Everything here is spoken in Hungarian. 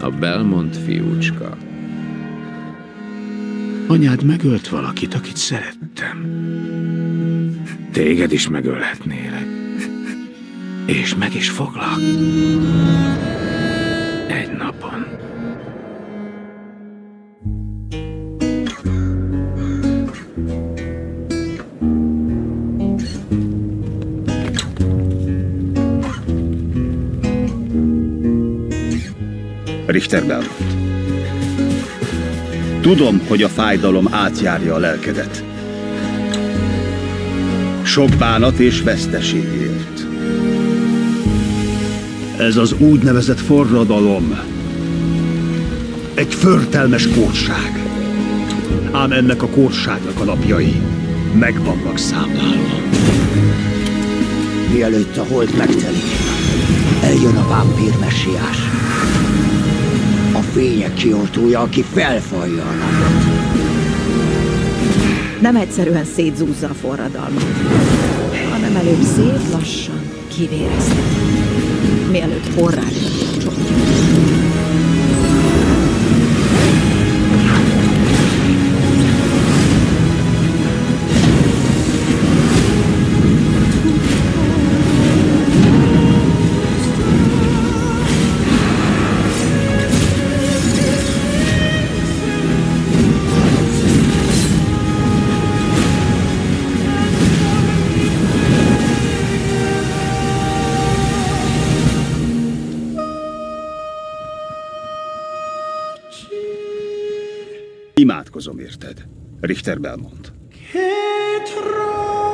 A Belmont fiúcska. Anyád megölt valakit, akit szerettem. Téged is megölhetnélek. És meg is foglak. Egy napon. Richter Belmont. Tudom, hogy a fájdalom átjárja a lelkedet. Sok bánat és veszteségért. Ez az úgynevezett forradalom egy förtelmes korság. Ám ennek a korságnak a napjai meg számlálva. Mielőtt a hold megtelik, eljön a vámpír messiás. Fények kioltója, aki felfalja a napot. Nem egyszerűen szétzúzza a forradalmat, hanem előbb szép lassan kivérezteti, mielőtt forrásra Imádkozom érted, Richter Belmont. Két rá...